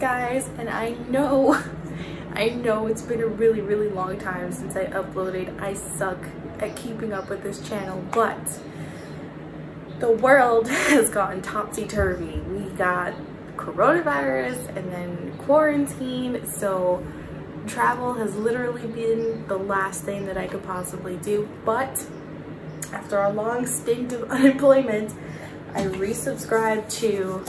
guys and I know I know it's been a really really long time since I uploaded. I suck at keeping up with this channel but the world has gone topsy-turvy. We got coronavirus and then quarantine so travel has literally been the last thing that I could possibly do. But after a long stint of unemployment I resubscribed to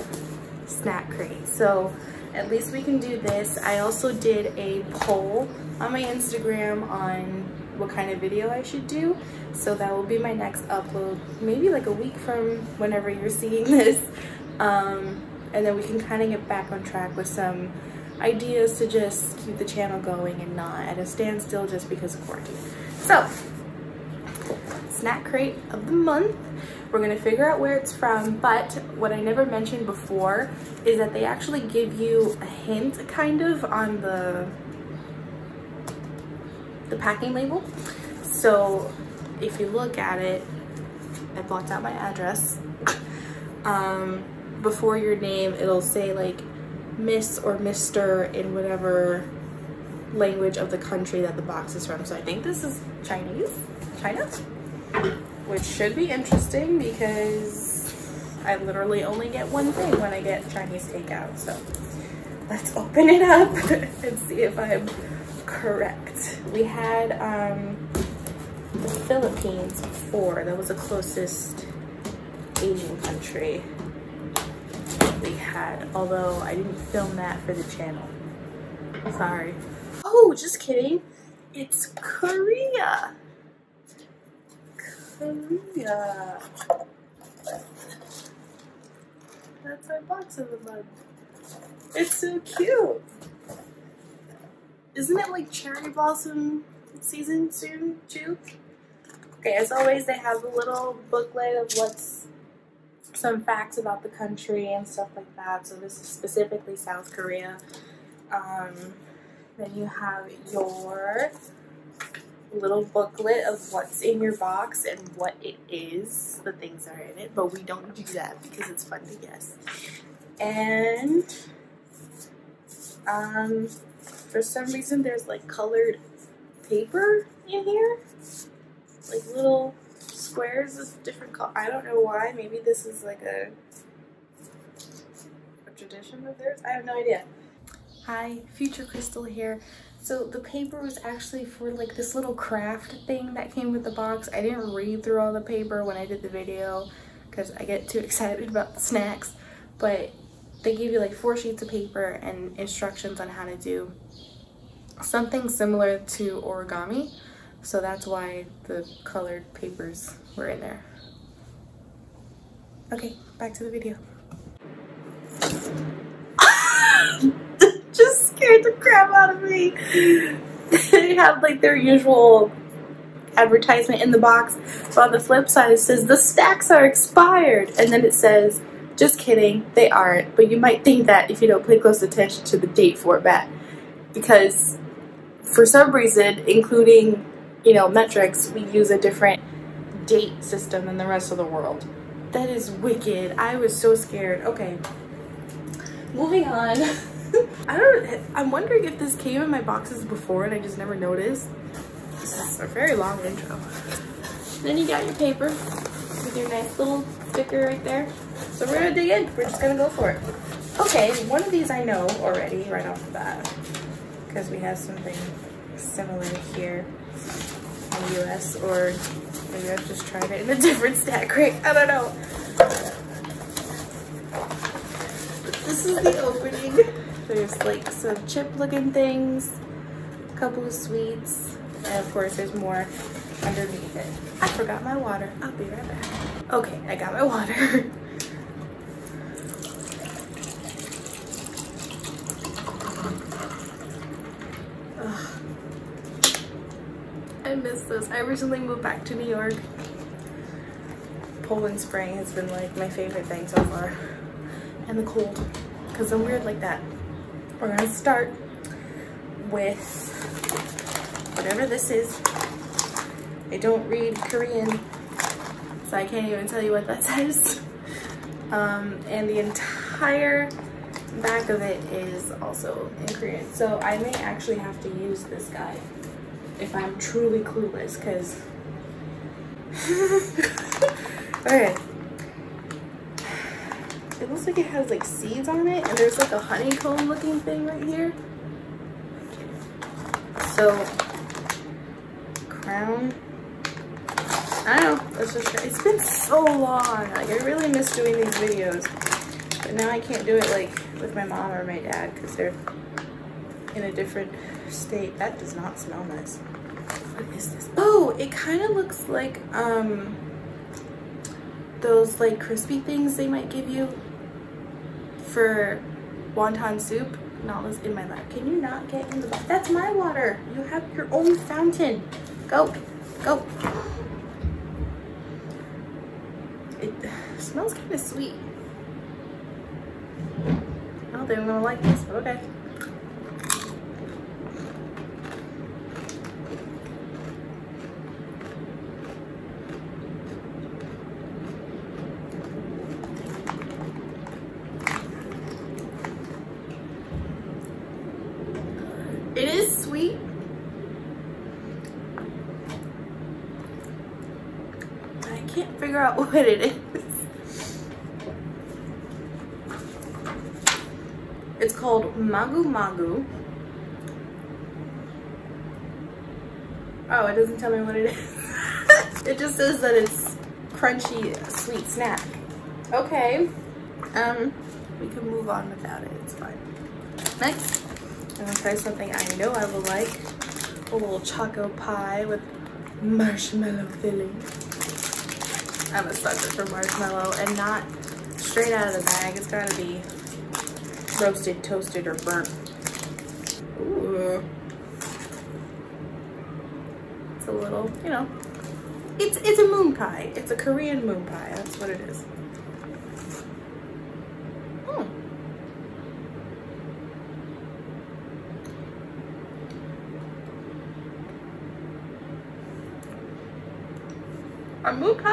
Snack Crate. So at least we can do this I also did a poll on my Instagram on what kind of video I should do so that will be my next upload maybe like a week from whenever you're seeing this um, and then we can kind of get back on track with some ideas to just keep the channel going and not at a standstill just because of quarantine. So, snack crate of the month. We're gonna figure out where it's from, but what I never mentioned before is that they actually give you a hint kind of on the the packing label. So if you look at it, I blocked out my address. um, before your name, it'll say like Miss or Mr. in whatever language of the country that the box is from. So I think this is Chinese, China, which should be interesting because I literally only get one thing when I get Chinese takeout. So let's open it up and see if I'm correct. We had um, the Philippines before. That was the closest Asian country we had, although I didn't film that for the channel. Sorry. Oh, just kidding. It's Korea. Korea. That's our box of the month. It's so cute. Isn't it like cherry blossom season soon too? Okay, as always, they have a little booklet of what's some facts about the country and stuff like that. So this is specifically South Korea. Um, then you have your little booklet of what's in your box and what it is, the things that are in it, but we don't do that because it's fun to guess. And um, for some reason there's like colored paper in here, like little squares of different color. I don't know why. Maybe this is like a, a tradition of theirs. I have no idea. Hi, Future Krystal here. So the paper was actually for like this little craft thing that came with the box. I didn't read through all the paper when I did the video because I get too excited about the snacks. But they gave you like four sheets of paper and instructions on how to do something similar to origami. So that's why the colored papers were in there. Okay, back to the video. Scared the crap out of me. they have like their usual advertisement in the box. But on the flip side, it says the stacks are expired. And then it says, just kidding, they aren't. But you might think that if you don't pay close attention to the date format. Because for some reason, including, you know, metrics, we use a different date system than the rest of the world. That is wicked. I was so scared. Okay. Moving on. I don't I'm wondering if this came in my boxes before and I just never noticed. This is a very long intro. Then you got your paper with your nice little sticker right there. So we're gonna dig in. We're just gonna go for it. Okay, one of these I know already right off the bat because we have something similar here in the US or maybe I've just tried it in a different snack crate. I don't know. But this is the opening. There's like some chip looking things, a couple of sweets, and of course there's more underneath it. I forgot my water. I'll be right back. Okay, I got my water. I miss this. I recently moved back to New York. Poland Spring has been like my favorite thing so far. And the cold, because I'm weird like that. We're gonna start with whatever this is. I don't read Korean, so I can't even tell you what that says. Um, and the entire back of it is also in Korean. So I may actually have to use this guy if I'm truly clueless because okay it looks like it has like seeds on it and there's like a honeycomb looking thing right here. So crown. I don't know. Let's just try. it's been so long. Like I really miss doing these videos. But now I can't do it like with my mom or my dad because they're in a different state. That does not smell nice. What is this? Oh, it kind of looks like um those like crispy things they might give you for wonton soup. Not was in my lap. Can you not get in the box? That's my water. You have your own fountain. Go, go. It smells kind of sweet. I don't think I'm gonna like this, but okay. It is sweet. I can't figure out what it is. It's called Magu Magu. Oh, it doesn't tell me what it is. it just says that it's crunchy sweet snack. Okay. Um, we can move on without it. It's fine. Next. I'm gonna try something I know I will like. A little choco pie with marshmallow filling. I'm a sucker for marshmallow and not straight out of the bag. It's gotta be roasted, toasted, or burnt. Ooh. It's a little, you know, it's it's a moon pie. It's a Korean moon pie. That's what it is.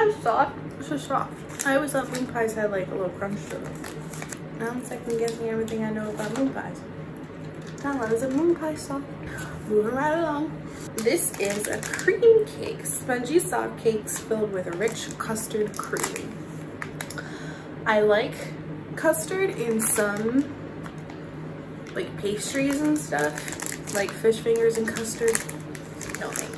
Pies soft? So soft. I always thought moon pies had like a little crunch to them. Now I'm second guessing everything I know about moon pies. Now is a moon pie soft? Moving right along. This is a cream cake. Spongy soft cakes filled with rich custard cream. I like custard in some like pastries and stuff. Like fish fingers and custard. No thank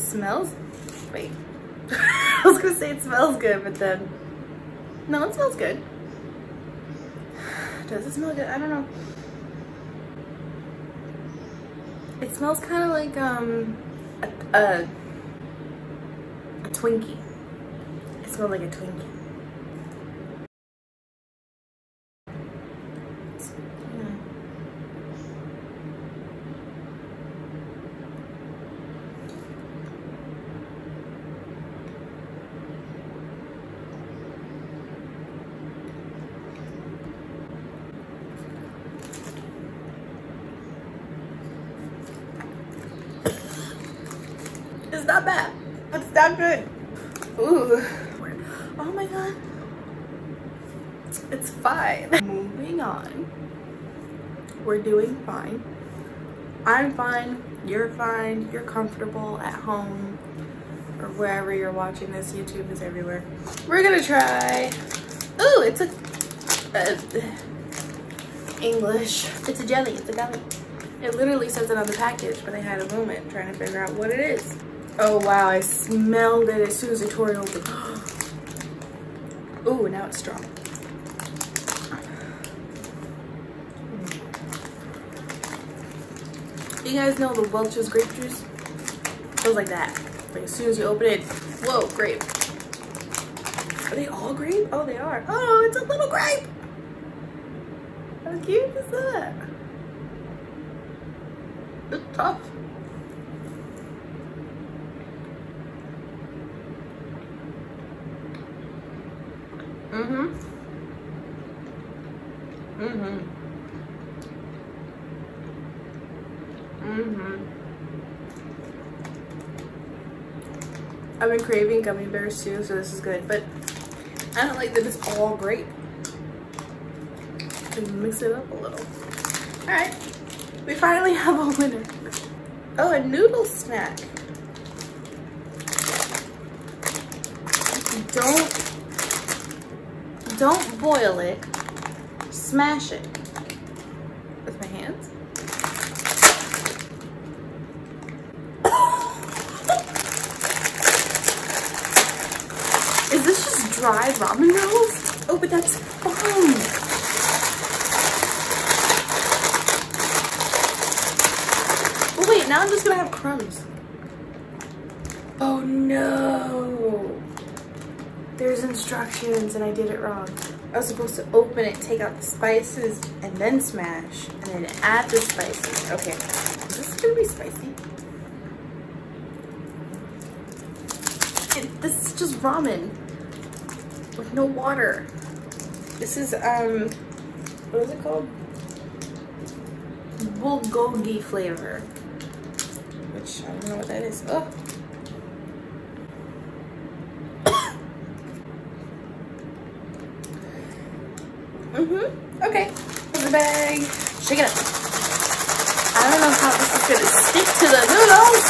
smells. Wait. I was gonna say it smells good, but then. No, it smells good. Does it smell good? I don't know. It smells kind of like um a, a, a Twinkie. It smells like a Twinkie. It's not bad. It's not good. Ooh. Oh my god. It's fine. Moving on. We're doing fine. I'm fine. You're fine. You're comfortable at home or wherever you're watching this. YouTube is everywhere. We're gonna try. Ooh, it's a, a English. It's a jelly. It's a gummy. It literally says it on the package, but I had a moment trying to figure out what it is. Oh wow, I smelled it as soon as I tore it open. Oh, now it's strong. You guys know the Welch's grape juice? Feels like that. Like as soon as you open it, whoa, grape. Are they all grape? Oh, they are. Oh, it's a little grape. How cute is that? It's tough. Mm-hmm. Mm-hmm. Mm-hmm. I've been craving gummy bears too, so this is good. But I don't like that it's all grape. And mix it up a little. All right, we finally have a winner. Oh, a noodle snack. Don't, don't boil it, smash it with my hands. Is this just dry ramen noodles? Oh, but that's fun. Oh, wait, now I'm just gonna have crumbs. Oh no. There's instructions and I did it wrong. I was supposed to open it, take out the spices, and then smash, and then add the spices. Okay, is this gonna be spicy? It, this is just ramen with no water. This is, um, what is it called? Bulgogi flavor which I don't know what that is. Oh. mm-hmm. Okay. Put the Shake it up. I don't know how this is gonna stick to the noodles.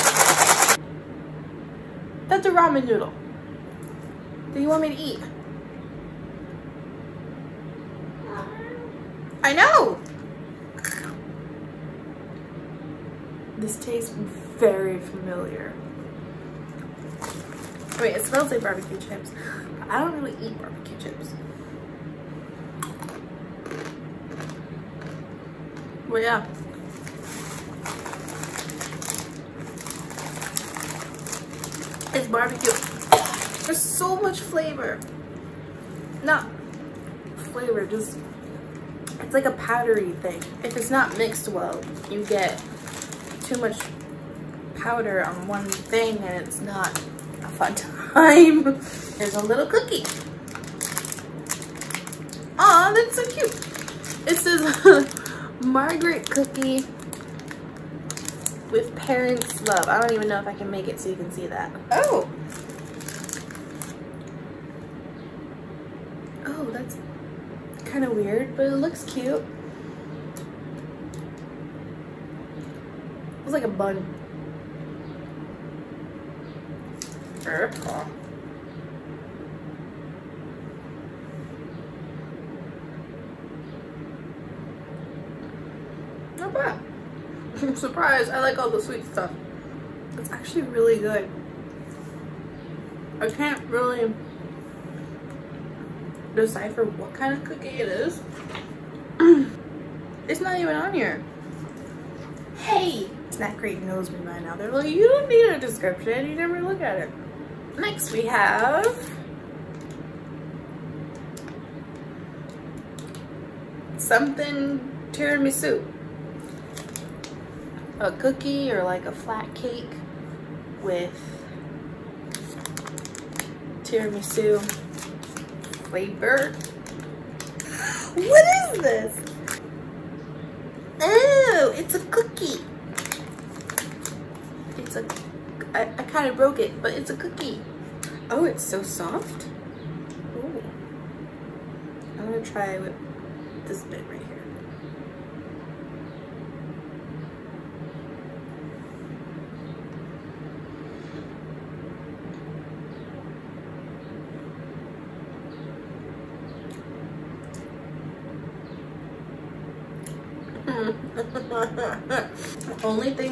That's a ramen noodle. Do you want me to eat? I know. This tastes very familiar. Wait, it smells like barbecue chips. I don't really eat barbecue chips. Well, yeah. It's barbecue. There's so much flavor. Not flavor, just, it's like a powdery thing. If it's not mixed well, you get too much powder on one thing and it's not a fun time. There's a little cookie. Aw, that's so cute. It says Margaret cookie with parents love. I don't even know if I can make it so you can see that. Oh. Oh, that's kind of weird, but it looks cute. It's like a bun. Not bad. I'm surprised. I like all the sweet stuff. It's actually really good. I can't really decipher what kind of cookie it is. it's not even on here. Hey! Snack Crate knows me by now. They're like, you don't need a description. You never look at it. Next we have something tiramisu. A cookie or like a flat cake with tiramisu flavor. What is this? Oh, it's a cookie. It's a, I, I kind of broke it, but it's a cookie. Oh, it's so soft. Ooh. I'm gonna try with this bit right here.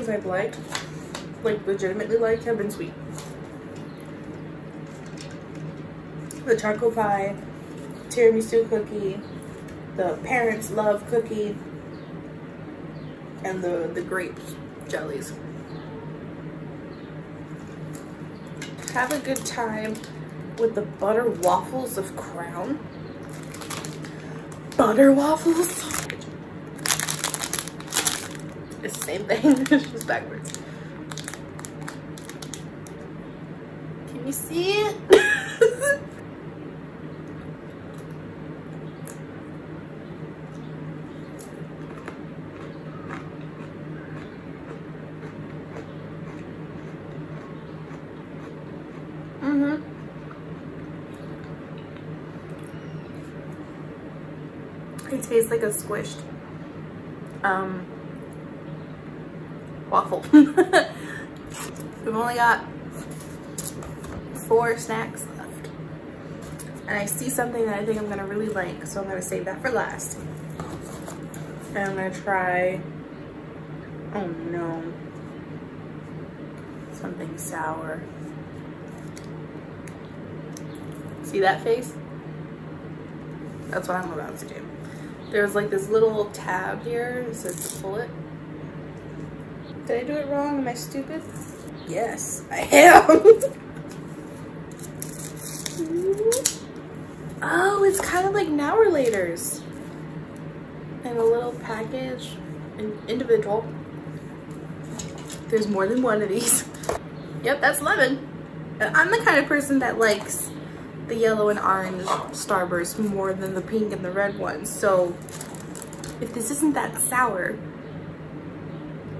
Things I've liked, like legitimately liked, have been sweet. The charcoal pie, tiramisu cookie, the parents love cookie, and the, the grape jellies. Have a good time with the butter waffles of Crown. Butter waffles? It's the same thing, it's just backwards. Can you see it? mm-hmm. It tastes like a squished um, waffle. We've only got four snacks left. And I see something that I think I'm gonna really like, so I'm gonna save that for last. And I'm gonna try, oh no, something sour. See that face? That's what I'm about to do. There's like this little tab here. It says pull it. Did I do it wrong? Am I stupid? Yes, I am. oh, it's kind of like Now or Later's. And a little package, an individual. There's more than one of these. Yep, that's lemon. Uh, I'm the kind of person that likes the yellow and orange Starburst more than the pink and the red ones. So if this isn't that sour,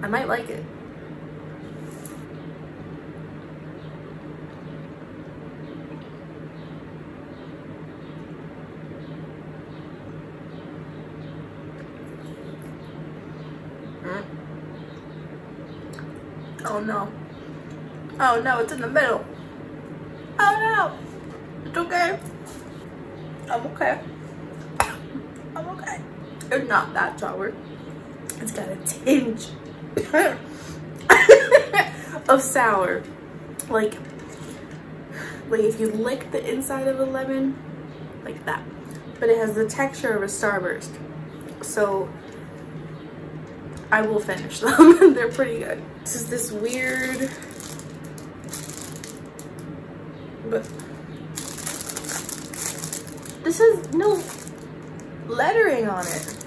I might like it. Mm. Oh no. Oh no, it's in the middle. Oh no. It's okay. I'm okay. I'm okay. It's not that sour. It's got a tinge of sour. Like, like if you lick the inside of a lemon, like that. But it has the texture of a Starburst. So I will finish them. They're pretty good. This is this weird, but this has no lettering on it.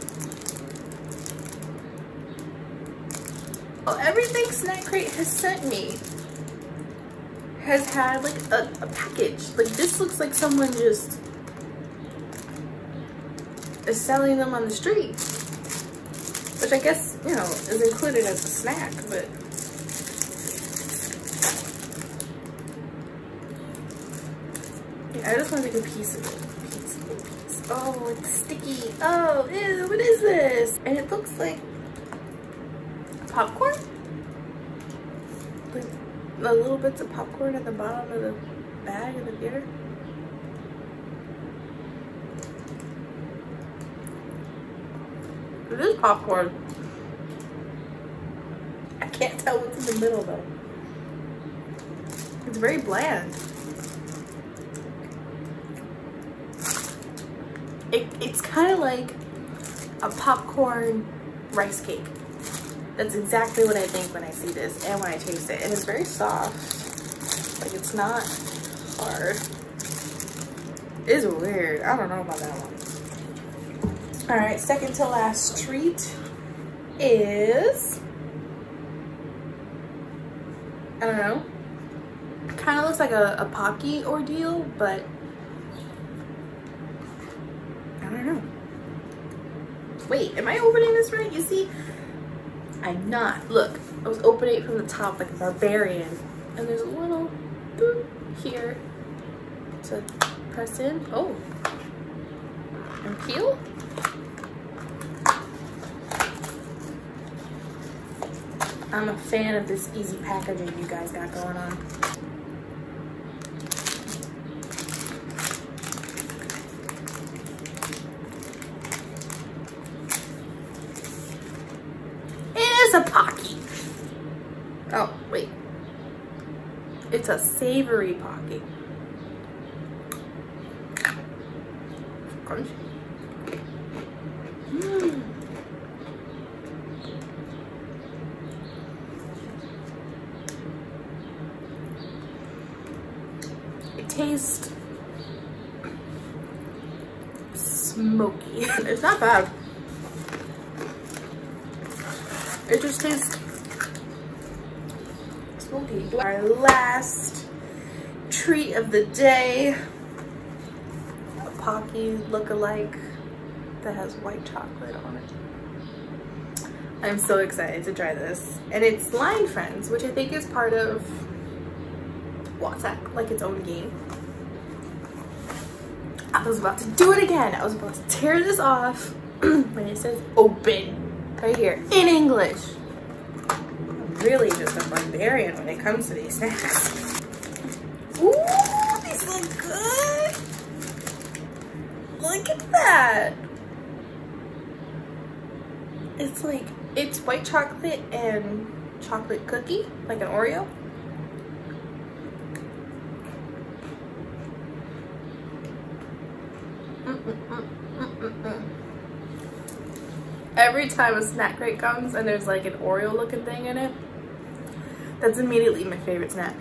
Oh, everything Snack Crate has sent me has had like a, a package. Like this looks like someone just is selling them on the street. Which I guess, you know, is included as a snack, but I just want to make a piece of it. Oh, it's sticky. Oh, ew, what is this? And it looks like popcorn? Like the little bits of popcorn at the bottom of the bag of the beer? It is popcorn. I can't tell what's in the middle though. It's very bland. It, it's kind of like a popcorn rice cake. That's exactly what I think when I see this and when I taste it. And it's very soft. Like it's not hard. It's weird. I don't know about that one. All right, second to last treat is, I don't know, kind of looks like a, a Pocky ordeal, but I don't know. Wait, am I opening this right? You see, I'm not. Look, I was opening it from the top like a barbarian. And there's a little boop here to press in. Oh, and peel. I'm a fan of this easy packaging you guys got going on. It's a savory Pocky. Crunchy. Mm. It tastes smoky. it's not bad. It just tastes our last treat of the day. A Pocky look-alike that has white chocolate on it. I'm so excited to try this. And it's Line Friends, which I think is part of WhatsApp, like its own game. I was about to do it again. I was about to tear this off when it says open right here in English. Really just a barbarian when it comes to these snacks. Ooh, these look good. Look at that. It's like, it's white chocolate and chocolate cookie, like an Oreo. Every time a snack crate comes and there's like an Oreo looking thing in it, that's immediately my favorite snack.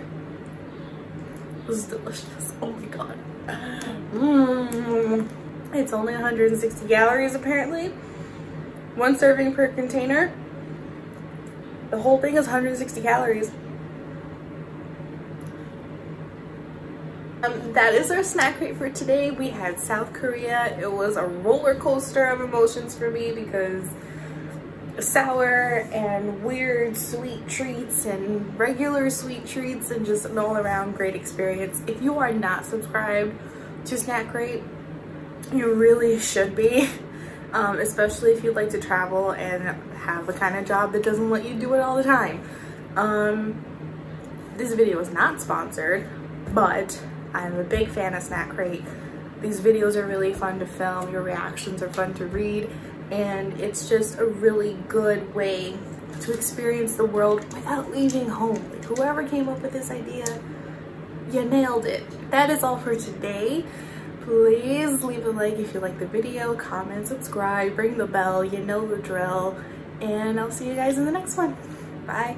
This is delicious. Oh my god. Mm. It's only 160 calories apparently. One serving per container. The whole thing is 160 calories. Um, that is our snack crate for today. We had South Korea. It was a roller coaster of emotions for me because sour and weird sweet treats and regular sweet treats and just an all around great experience. If you are not subscribed to Snack Crate, you really should be, um, especially if you'd like to travel and have the kind of job that doesn't let you do it all the time. Um, this video is not sponsored, but I'm a big fan of Snack Crate. These videos are really fun to film, your reactions are fun to read, and it's just a really good way to experience the world without leaving home. Like whoever came up with this idea, you nailed it. That is all for today. Please leave a like if you like the video, comment, subscribe, ring the bell, you know the drill, and I'll see you guys in the next one. Bye.